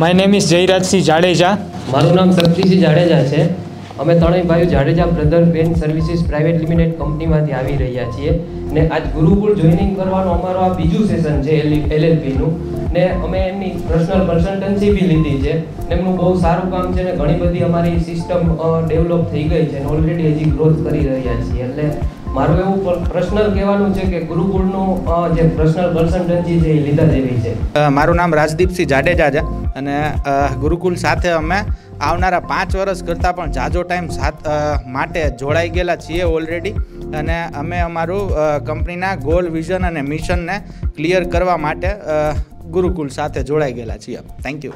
My name is Jayrajsinh Jadeja મારું નામ શક્તિસિંહ જાડેજા છે. અમે ત્રણેય ભાઈઓ જાડેજા બ્રધર બેન સર્વિસીસ પ્રાઇવેટ લિમિટેડ કંપનીમાંથી આવી રહ્યા છીએ. ને આજ ગુરુકુળ જોઈનિંગ કરવાનું અમારું આ બીજું સેશન છે એલએલપીનું ને અમે એમની પર્સનલ કન્સલ્ટન્સી બી લીધી છે એમનું બહુ સારું કામ છે ને ઘણી બધી અમારી સિસ્ટમ ડેવલપ થઈ ગઈ છે ઓલરેડી હજી ગ્રોથ કરી રહ્યા છીએ. એટલે મારું એવું પર્સનલ કહેવાનું છે કે ગુરુકુળનું જે પર્સનલ કન્સલ્ટન્સી છે એ લીધા જેવી છે. મારું નામ રાજદીપસિંહ જાડેજા છે અને ગુરુકુલ સાથે અમે આવનારા પાંચ વર્ષ કરતાં પણ જાજો ટાઈમ સાથ માટે જોડાઈ ગયેલા છીએ ઓલરેડી અને અમે અમારું કંપનીના ગોલ વિઝન અને મિશનને ક્લિયર કરવા માટે ગુરુકુલ સાથે જોડાઈ ગયેલા છીએ થેન્ક યુ